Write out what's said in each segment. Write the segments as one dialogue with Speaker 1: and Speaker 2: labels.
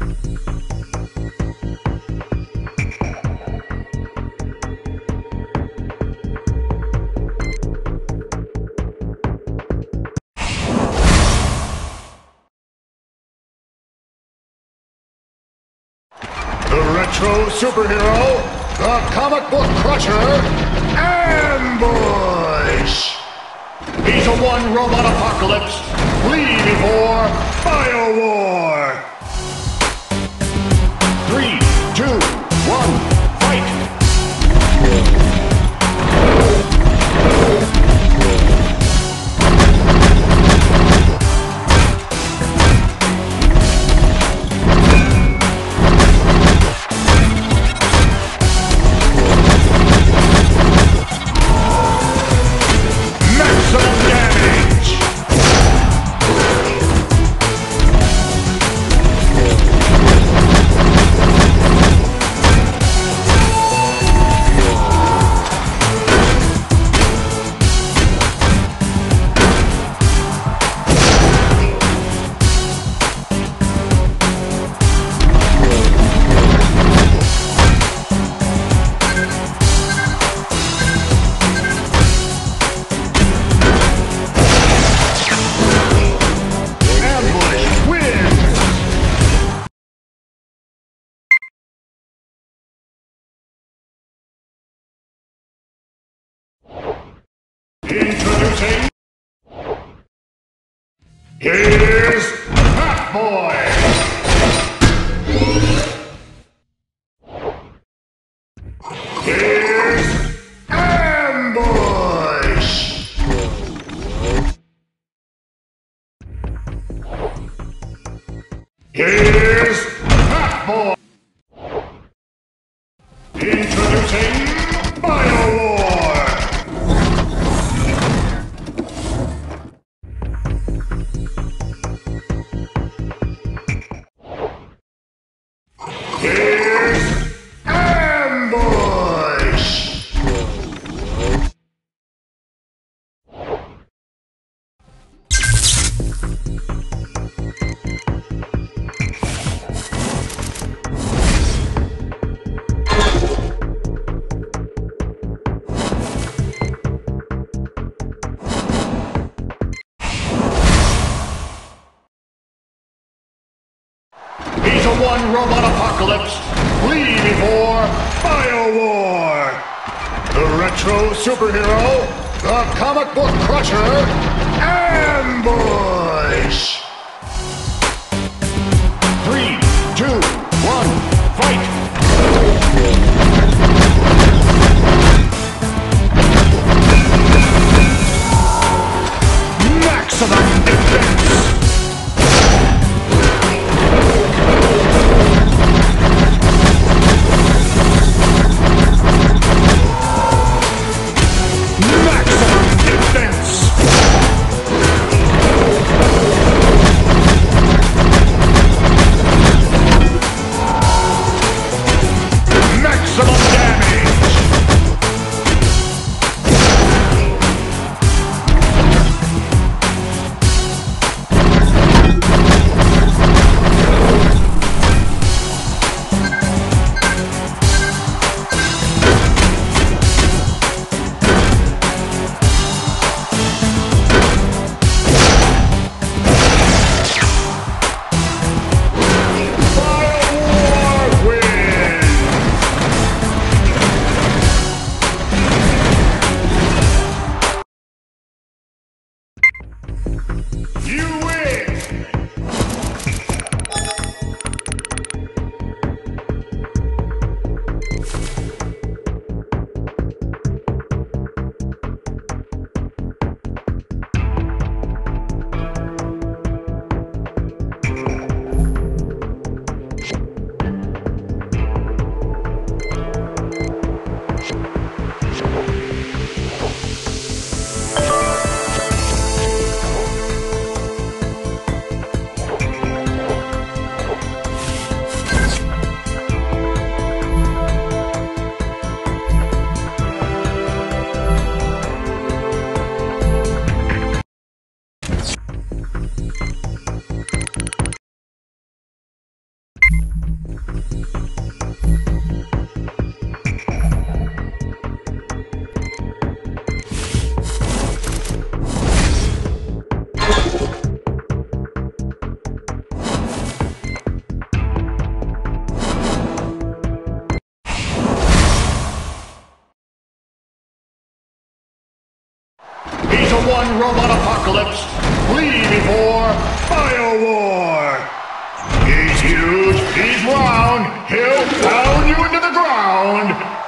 Speaker 1: The retro superhero, the comic book crusher, Ambush! He's a one robot apocalypse. Flee before Biowar! Introducing... Here's Fat Boy! Here's Ambush! Here's Fat Boy! Superhero, the comic book crusher, Ambush! Three, two,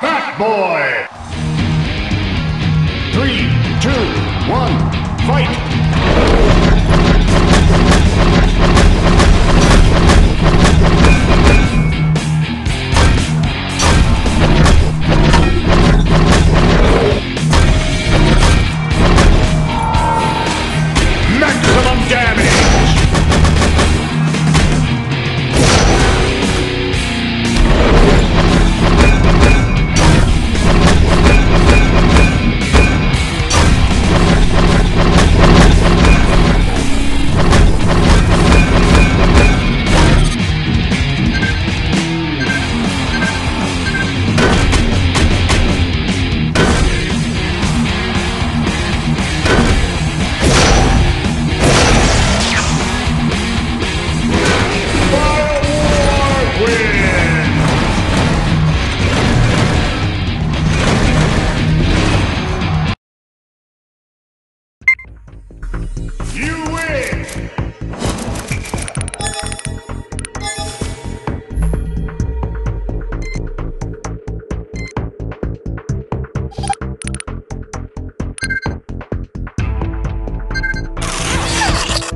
Speaker 1: Fat Boy. Three, two, one, fight.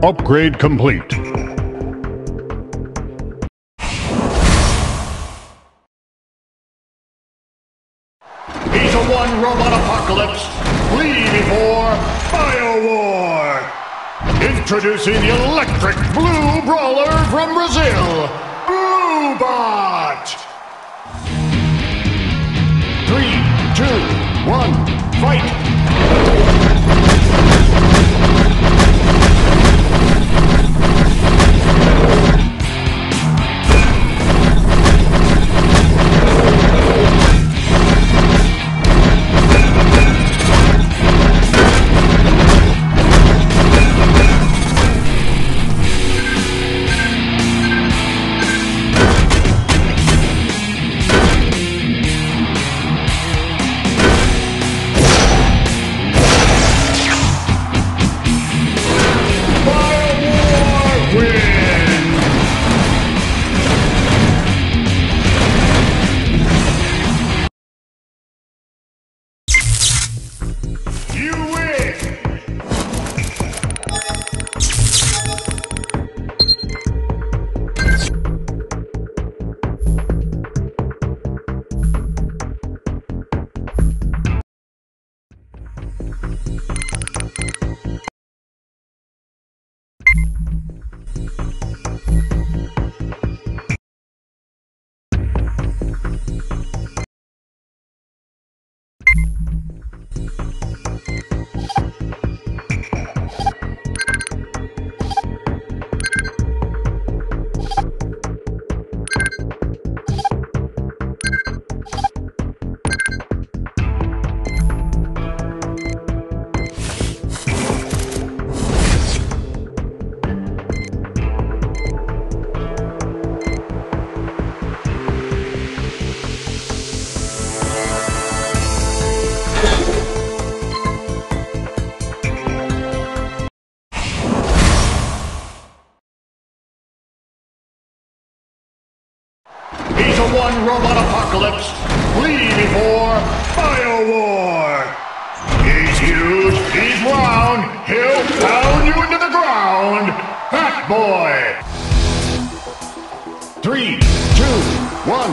Speaker 1: Upgrade complete. He's a one robot apocalypse. Flee before Bio War. Introducing the electric blue brawler from Brazil, Bluebot. Three, two, one, fight. He's you into the ground. Fat Boy. Three, two, one,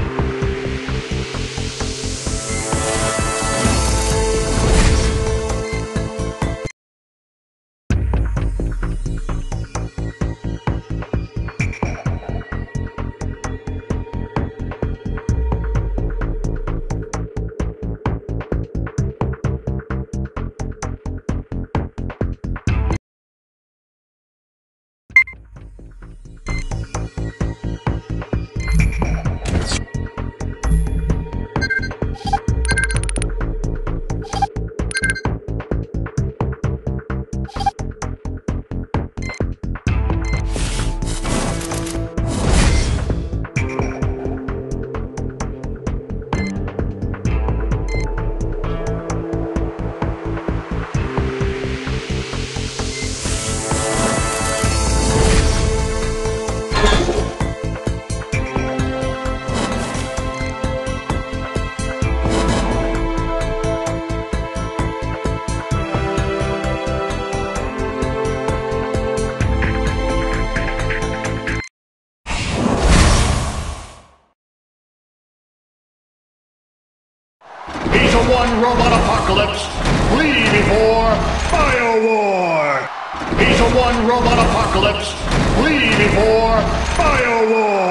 Speaker 1: Robot apocalypse. Flee before Bio War.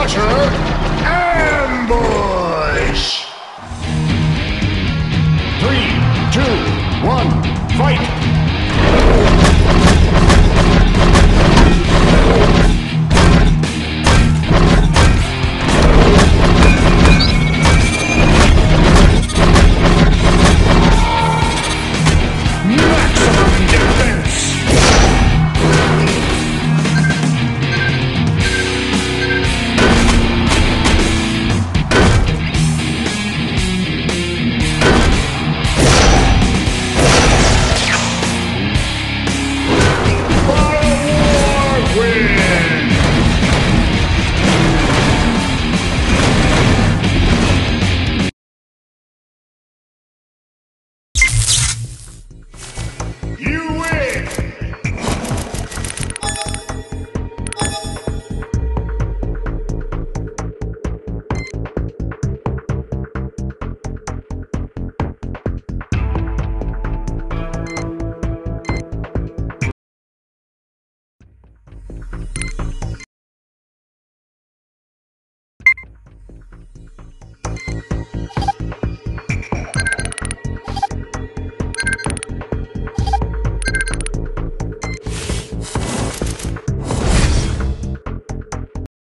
Speaker 1: Crusher, Ambush. Three, two, one,